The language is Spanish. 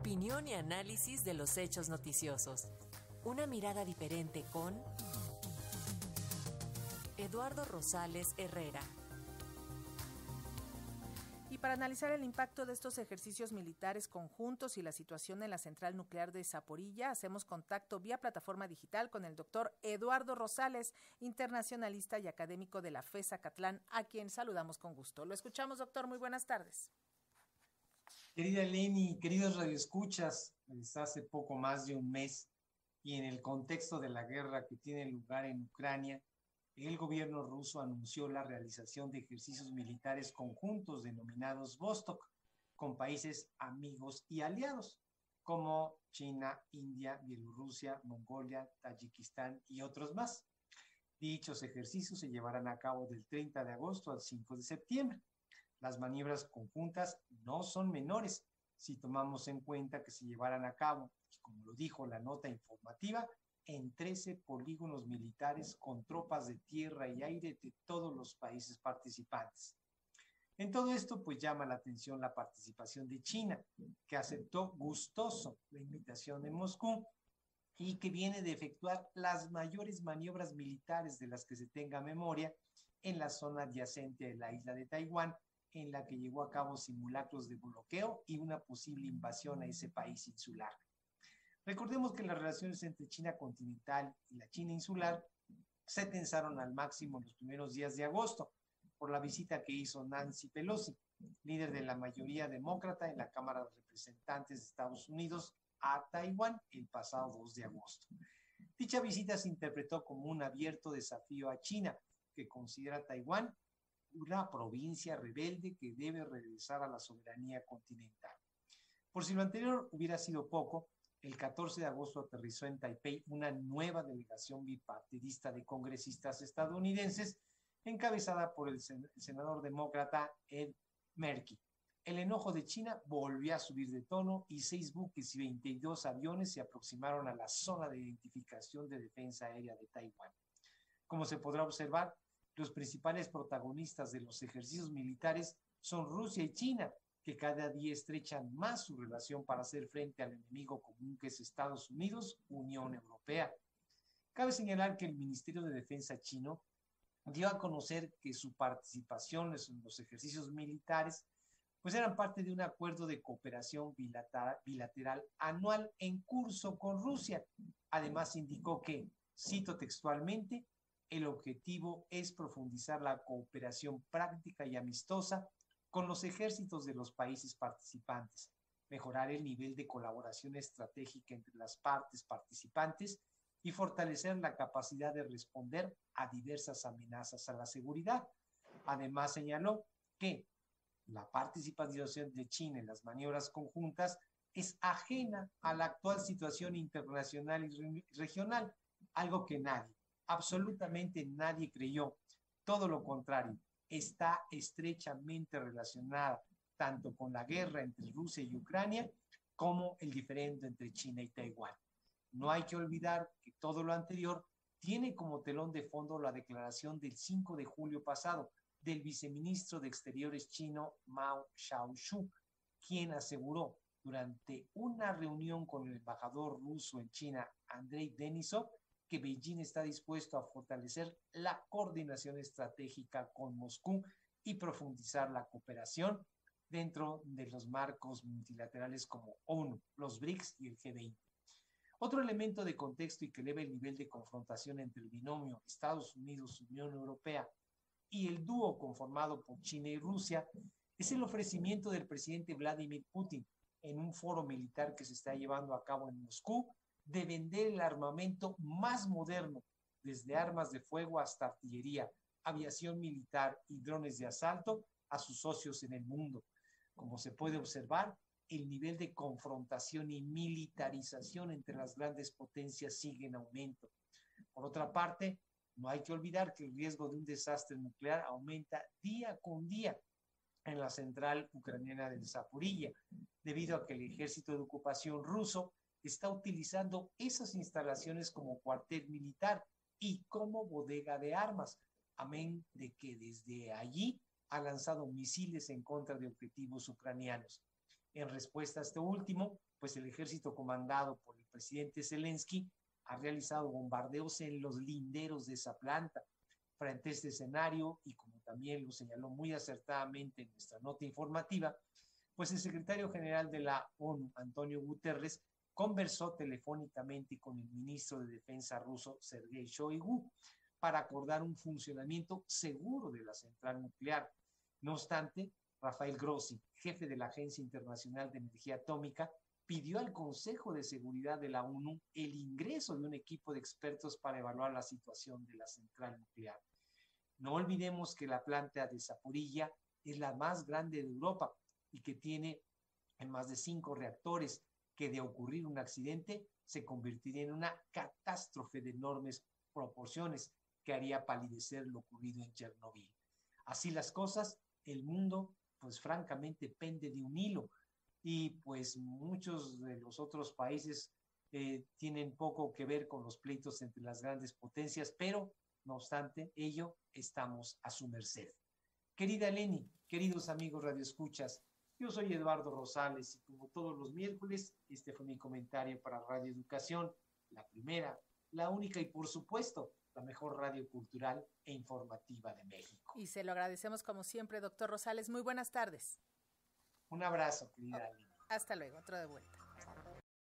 Opinión y análisis de los hechos noticiosos. Una mirada diferente con Eduardo Rosales Herrera. Y para analizar el impacto de estos ejercicios militares conjuntos y la situación en la central nuclear de Zaporilla, hacemos contacto vía plataforma digital con el doctor Eduardo Rosales, internacionalista y académico de la FESA Catlán, a quien saludamos con gusto. Lo escuchamos, doctor. Muy buenas tardes. Querida Eleni, queridos radioescuchas, desde hace poco más de un mes y en el contexto de la guerra que tiene lugar en Ucrania, el gobierno ruso anunció la realización de ejercicios militares conjuntos denominados Vostok con países amigos y aliados como China, India, Bielorrusia, Mongolia, Tayikistán y otros más. Dichos ejercicios se llevarán a cabo del 30 de agosto al 5 de septiembre. Las maniobras conjuntas no son menores si tomamos en cuenta que se llevarán a cabo, como lo dijo la nota informativa, en 13 polígonos militares con tropas de tierra y aire de todos los países participantes. En todo esto, pues llama la atención la participación de China, que aceptó gustoso la invitación de Moscú y que viene de efectuar las mayores maniobras militares de las que se tenga memoria en la zona adyacente de la isla de Taiwán, en la que llevó a cabo simulacros de bloqueo y una posible invasión a ese país insular. Recordemos que las relaciones entre China continental y la China insular se tensaron al máximo en los primeros días de agosto por la visita que hizo Nancy Pelosi, líder de la mayoría demócrata en la Cámara de Representantes de Estados Unidos a Taiwán el pasado 2 de agosto. Dicha visita se interpretó como un abierto desafío a China, que considera a Taiwán una provincia rebelde que debe regresar a la soberanía continental. Por si lo anterior hubiera sido poco, el 14 de agosto aterrizó en Taipei una nueva delegación bipartidista de congresistas estadounidenses encabezada por el, senador demócrata Ed Merkey. El enojo de China volvió a subir de tono y seis buques y 22 aviones se aproximaron a la zona de identificación de defensa aérea de Taiwán. Como se podrá observar, los principales protagonistas de los ejercicios militares son Rusia y China, que cada día estrechan más su relación para hacer frente al enemigo común que es Estados Unidos, Unión Europea. Cabe señalar que el Ministerio de Defensa chino dio a conocer que su participación en los ejercicios militares pues eran parte de un acuerdo de cooperación bilateral, bilateral anual en curso con Rusia. Además indicó que, cito textualmente, el objetivo es profundizar la cooperación práctica y amistosa con los ejércitos de los países participantes, mejorar el nivel de colaboración estratégica entre las partes participantes y fortalecer la capacidad de responder a diversas amenazas a la seguridad. Además, señaló que la participación de China en las maniobras conjuntas es ajena a la actual situación internacional y regional, algo que nadie, absolutamente nadie creyó. Todo lo contrario, está estrechamente relacionada tanto con la guerra entre Rusia y Ucrania como el diferente entre China y Taiwán. No hay que olvidar que todo lo anterior tiene como telón de fondo la declaración del 5 de julio pasado del viceministro de Exteriores chino Mao Xiaoshu, quien aseguró durante una reunión con el embajador ruso en China, Andrei Denisov, que Beijing está dispuesto a fortalecer la coordinación estratégica con Moscú y profundizar la cooperación dentro de los marcos multilaterales como ONU, los BRICS y el G20. Otro elemento de contexto y que eleva el nivel de confrontación entre el binomio Estados Unidos-Unión Europea y el dúo conformado por China y Rusia es el ofrecimiento del presidente Vladimir Putin en un foro militar que se está llevando a cabo en Moscú de vender el armamento más moderno, desde armas de fuego hasta artillería, aviación militar y drones de asalto a sus socios en el mundo. Como se puede observar, el nivel de confrontación y militarización entre las grandes potencias sigue en aumento. Por otra parte, no hay que olvidar que el riesgo de un desastre nuclear aumenta día con día en la central ucraniana de Zaporilla, debido a que el ejército de ocupación ruso está utilizando esas instalaciones como cuartel militar y como bodega de armas, amén de que desde allí ha lanzado misiles en contra de objetivos ucranianos. En respuesta a este último, pues el ejército comandado por el presidente Zelensky ha realizado bombardeos en los linderos de esa planta. Frente a este escenario, y como también lo señaló muy acertadamente en nuestra nota informativa, pues el secretario general de la ONU, Antonio Guterres, conversó telefónicamente con el ministro de Defensa ruso, Sergei Shoigu, para acordar un funcionamiento seguro de la central nuclear. No obstante, Rafael Grossi, jefe de la Agencia Internacional de Energía Atómica, pidió al Consejo de Seguridad de la ONU el ingreso de un equipo de expertos para evaluar la situación de la central nuclear. No olvidemos que la planta de Zaporilla es la más grande de Europa y que tiene en más de cinco reactores que de ocurrir un accidente se convertiría en una catástrofe de enormes proporciones que haría palidecer lo ocurrido en Chernobyl. Así las cosas, el mundo pues francamente pende de un hilo y pues muchos de los otros países eh, tienen poco que ver con los pleitos entre las grandes potencias, pero no obstante ello estamos a su merced. Querida Leni, queridos amigos radioescuchas, yo soy Eduardo Rosales y como todos los miércoles, este fue mi comentario para Radio Educación, la primera, la única y por supuesto la mejor radio cultural e informativa de México. Y se lo agradecemos como siempre, doctor Rosales. Muy buenas tardes. Un abrazo, querida. Hasta luego, otro de vuelta.